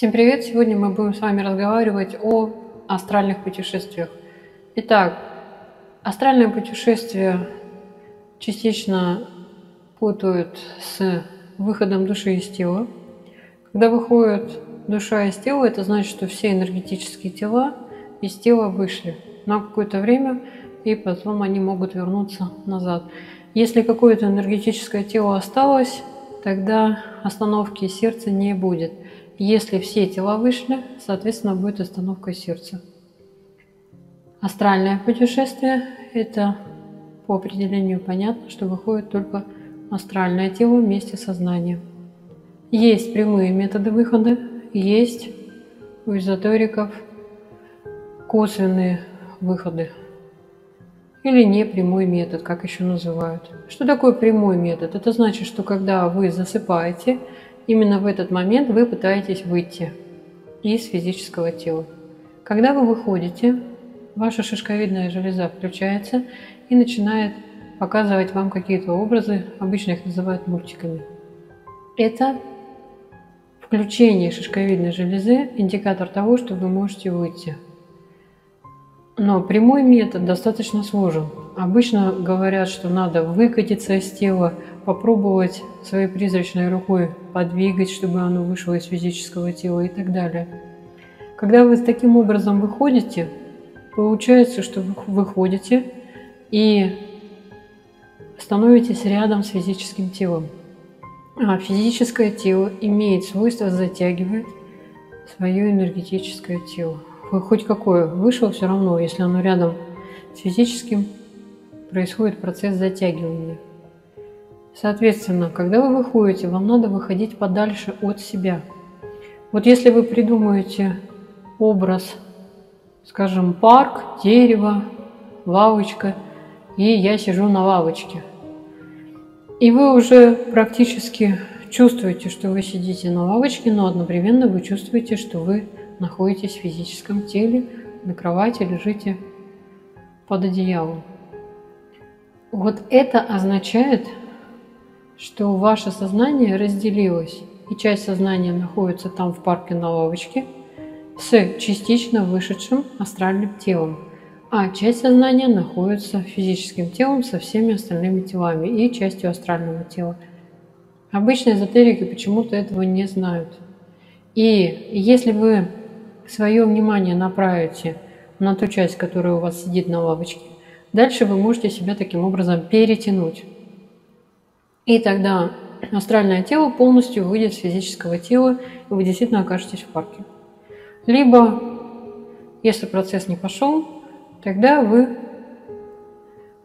Всем привет! Сегодня мы будем с вами разговаривать о астральных путешествиях. Итак, астральное путешествие частично путают с выходом души из тела. Когда выходит душа из тела, это значит, что все энергетические тела из тела вышли на какое-то время, и потом они могут вернуться назад. Если какое-то энергетическое тело осталось, тогда остановки сердца не будет. Если все тела вышли, соответственно, будет остановка сердца. Астральное путешествие – это по определению понятно, что выходит только астральное тело вместе с сознанием. Есть прямые методы выхода, есть у эзотериков косвенные выходы или непрямой метод, как еще называют. Что такое прямой метод? Это значит, что когда вы засыпаете, именно в этот момент вы пытаетесь выйти из физического тела. Когда вы выходите, ваша шишковидная железа включается и начинает показывать вам какие-то образы, обычно их называют мультиками. Это включение шишковидной железы – индикатор того, что вы можете выйти – но прямой метод достаточно сложен. Обычно говорят, что надо выкатиться из тела, попробовать своей призрачной рукой подвигать, чтобы оно вышло из физического тела и так далее. Когда вы таким образом выходите, получается, что вы выходите и становитесь рядом с физическим телом. А физическое тело имеет свойство затягивать свое энергетическое тело хоть какое, вышло все равно, если оно рядом с физическим, происходит процесс затягивания. Соответственно, когда вы выходите, вам надо выходить подальше от себя. Вот если вы придумаете образ, скажем, парк, дерево, лавочка, и я сижу на лавочке. И вы уже практически чувствуете, что вы сидите на лавочке, но одновременно вы чувствуете, что вы находитесь в физическом теле, на кровати лежите под одеялом. Вот это означает, что ваше сознание разделилось, и часть сознания находится там в парке на лавочке с частично вышедшим астральным телом, а часть сознания находится физическим телом со всеми остальными телами и частью астрального тела. Обычные эзотерики почему-то этого не знают. И если вы свое внимание направите на ту часть, которая у вас сидит на лавочке, дальше вы можете себя таким образом перетянуть. И тогда астральное тело полностью выйдет с физического тела, и вы действительно окажетесь в парке. Либо, если процесс не пошел, тогда вы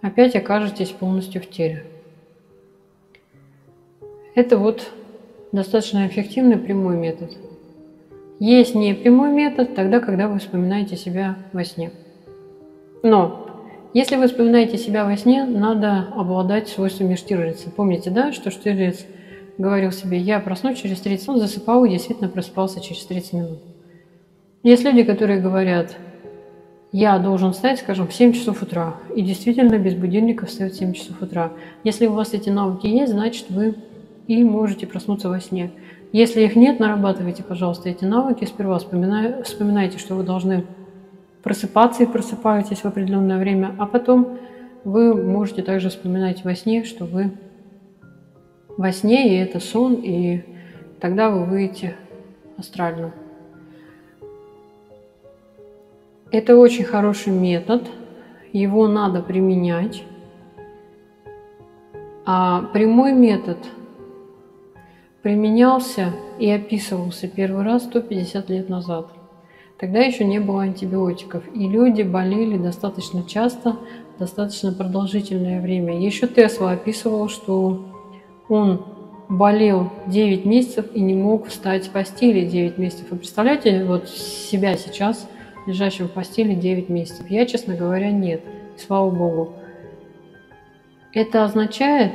опять окажетесь полностью в теле. Это вот достаточно эффективный прямой метод. Есть не прямой метод тогда, когда вы вспоминаете себя во сне. Но если вы вспоминаете себя во сне, надо обладать свойствами Штирлица. Помните, да, что Штирлиц говорил себе, я проснусь через 30 минут, засыпал и действительно просыпался через 30 минут. Есть люди, которые говорят, я должен встать, скажем, в 7 часов утра. И действительно без будильника встают в 7 часов утра. Если у вас эти навыки есть, значит вы и можете проснуться во сне. Если их нет, нарабатывайте, пожалуйста, эти навыки. Сперва вспоминайте, что вы должны просыпаться и просыпаетесь в определенное время, а потом вы можете также вспоминать во сне, что вы во сне, и это сон, и тогда вы выйдете астрально. Это очень хороший метод, его надо применять. А прямой метод – применялся и описывался первый раз 150 лет назад. Тогда еще не было антибиотиков, и люди болели достаточно часто, достаточно продолжительное время. Еще Тесла описывал, что он болел 9 месяцев и не мог встать с постели 9 месяцев. Вы представляете вот себя сейчас, лежащим в постели 9 месяцев? Я, честно говоря, нет. Слава Богу. Это означает,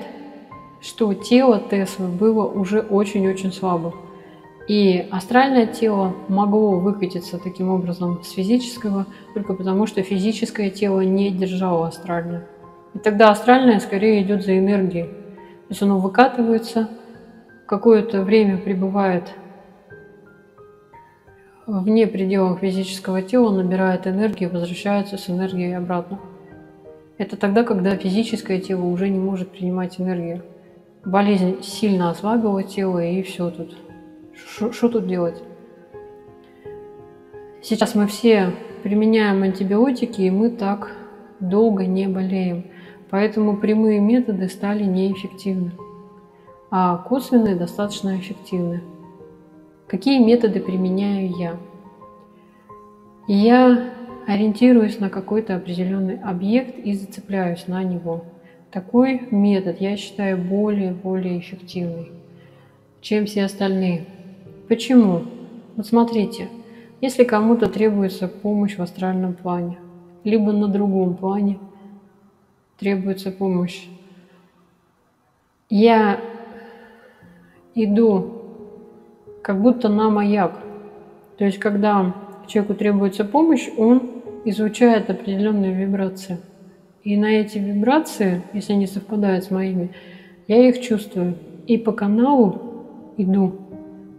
что тело Теслы было уже очень-очень слабым. И астральное тело могло выкатиться таким образом с физического, только потому что физическое тело не держало астральное. И тогда астральное скорее идет за энергией. То есть оно выкатывается, какое-то время пребывает вне пределов физического тела, набирает энергию возвращается с энергией обратно. Это тогда, когда физическое тело уже не может принимать энергию. Болезнь сильно ослабила тело, и все тут. Что тут делать? Сейчас мы все применяем антибиотики, и мы так долго не болеем. Поэтому прямые методы стали неэффективны, а косвенные достаточно эффективны. Какие методы применяю я? Я ориентируюсь на какой-то определенный объект и зацепляюсь на него. Такой метод я считаю более-более эффективный, чем все остальные. Почему? Вот смотрите, если кому-то требуется помощь в астральном плане, либо на другом плане требуется помощь, я иду как будто на маяк. То есть, когда человеку требуется помощь, он изучает определенные вибрации. И на эти вибрации, если они совпадают с моими, я их чувствую. И по каналу иду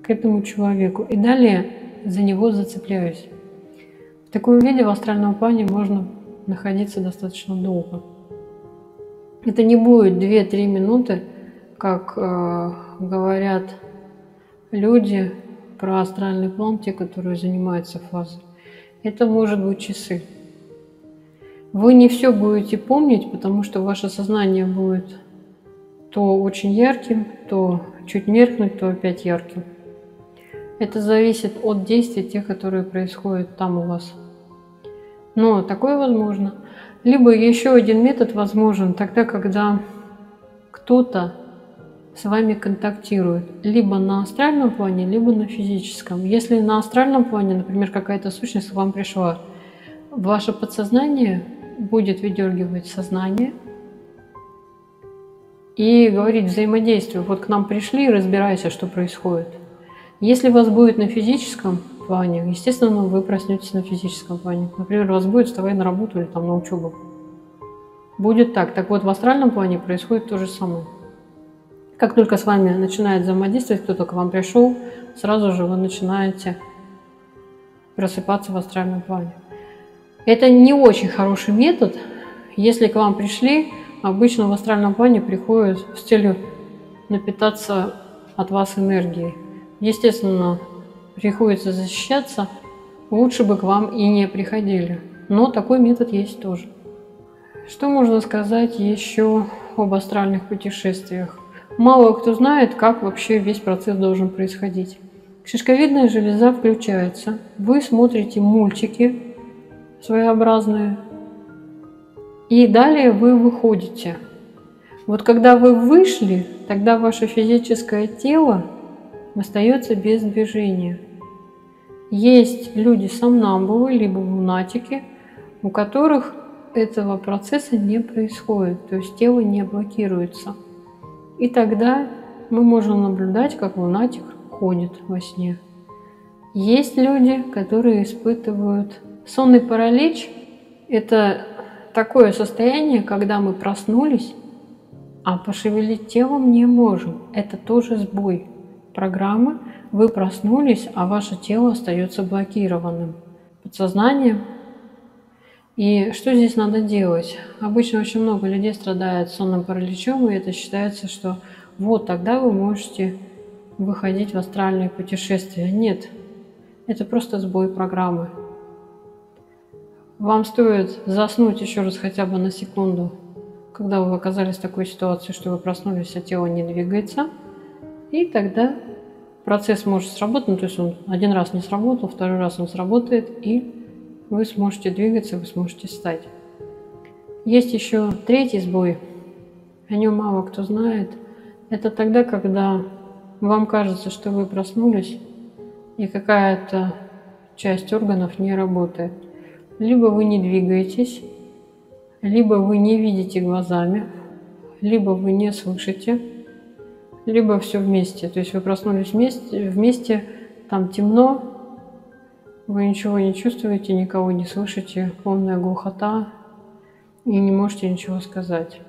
к этому человеку. И далее за него зацепляюсь. В таком виде в астральном плане можно находиться достаточно долго. Это не будет 2-3 минуты, как э, говорят люди про астральный план, те, которые занимаются фазой. Это может быть часы. Вы не все будете помнить, потому что ваше сознание будет то очень ярким, то чуть меркнуть, то опять ярким. Это зависит от действий тех, которые происходят там у вас. Но такое возможно. Либо еще один метод возможен тогда, когда кто-то с вами контактирует либо на астральном плане, либо на физическом. Если на астральном плане, например, какая-то сущность к вам пришла, ваше подсознание будет выдергивать сознание и говорить взаимодействие. Вот к нам пришли, разбирайся, что происходит. Если вас будет на физическом плане, естественно, вы проснетесь на физическом плане. Например, вас будет вставать на работу или там на учебу. Будет так. Так вот, в астральном плане происходит то же самое. Как только с вами начинает взаимодействовать, кто-то к вам пришел, сразу же вы начинаете просыпаться в астральном плане. Это не очень хороший метод. Если к вам пришли, обычно в астральном плане приходят с целью напитаться от вас энергией. Естественно, приходится защищаться. Лучше бы к вам и не приходили. Но такой метод есть тоже. Что можно сказать еще об астральных путешествиях? Мало кто знает, как вообще весь процесс должен происходить. Шишковидная железа включается. Вы смотрите мультики своеобразные. И далее вы выходите. Вот когда вы вышли, тогда ваше физическое тело остается без движения. Есть люди сомнамбулы, либо лунатики, у которых этого процесса не происходит, то есть тело не блокируется. И тогда мы можем наблюдать, как лунатик ходит во сне. Есть люди, которые испытывают сонный паралич. Это такое состояние, когда мы проснулись, а пошевелить телом не можем. Это тоже сбой программы. Вы проснулись, а ваше тело остается блокированным подсознанием. И что здесь надо делать? Обычно очень много людей страдает сонным параличом, и это считается, что вот тогда вы можете выходить в астральные путешествия. Нет, это просто сбой программы. Вам стоит заснуть еще раз хотя бы на секунду, когда вы оказались в такой ситуации, что вы проснулись, а тело не двигается. И тогда процесс может сработать, ну, то есть он один раз не сработал, второй раз он сработает, и вы сможете двигаться, вы сможете встать. Есть еще третий сбой, о нем мало кто знает. Это тогда, когда вам кажется, что вы проснулись, и какая-то часть органов не работает. Либо вы не двигаетесь, либо вы не видите глазами, либо вы не слышите, либо все вместе. То есть вы проснулись вместе, вместе там темно, вы ничего не чувствуете, никого не слышите, полная глухота и не можете ничего сказать.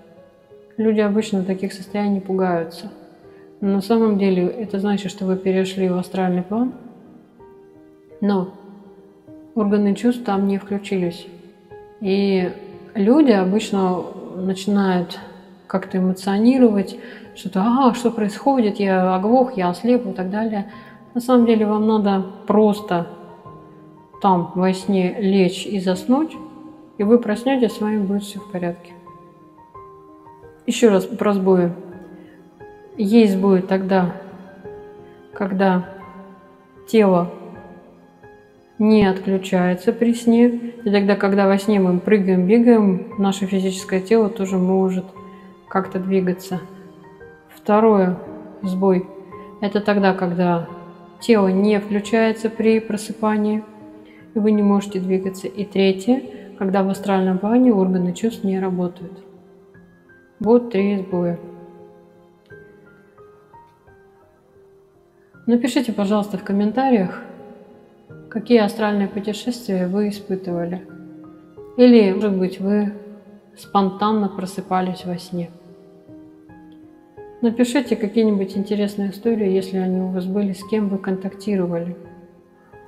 Люди обычно в таких состояниях пугаются. Но на самом деле это значит, что вы перешли в астральный план, Но органы чувств там не включились. И люди обычно начинают как-то эмоционировать, что-то, а, что происходит, я оглох, я ослеп и так далее. На самом деле вам надо просто там во сне лечь и заснуть, и вы проснетесь, с вами будет все в порядке. Еще раз про сбои. Есть сбои тогда, когда тело не отключается при сне. И тогда, когда во сне мы прыгаем, бегаем, наше физическое тело тоже может как-то двигаться. Второе, сбой, это тогда, когда тело не включается при просыпании, и вы не можете двигаться. И третье, когда в астральном плане органы чувств не работают. Вот три сбоя. Напишите, пожалуйста, в комментариях, какие астральные путешествия вы испытывали. Или, может быть, вы спонтанно просыпались во сне. Напишите какие-нибудь интересные истории, если они у вас были, с кем вы контактировали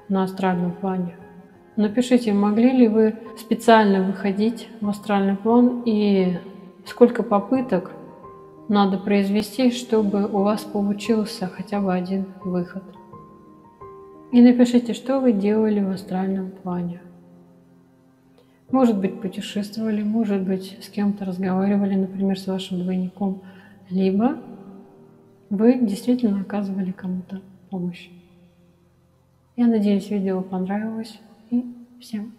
на астральном плане. Напишите, могли ли вы специально выходить в астральный план и сколько попыток надо произвести, чтобы у вас получился хотя бы один выход. И напишите, что вы делали в астральном плане. Может быть, путешествовали, может быть, с кем-то разговаривали, например, с вашим двойником – либо вы действительно оказывали кому-то помощь. Я надеюсь, видео понравилось и всем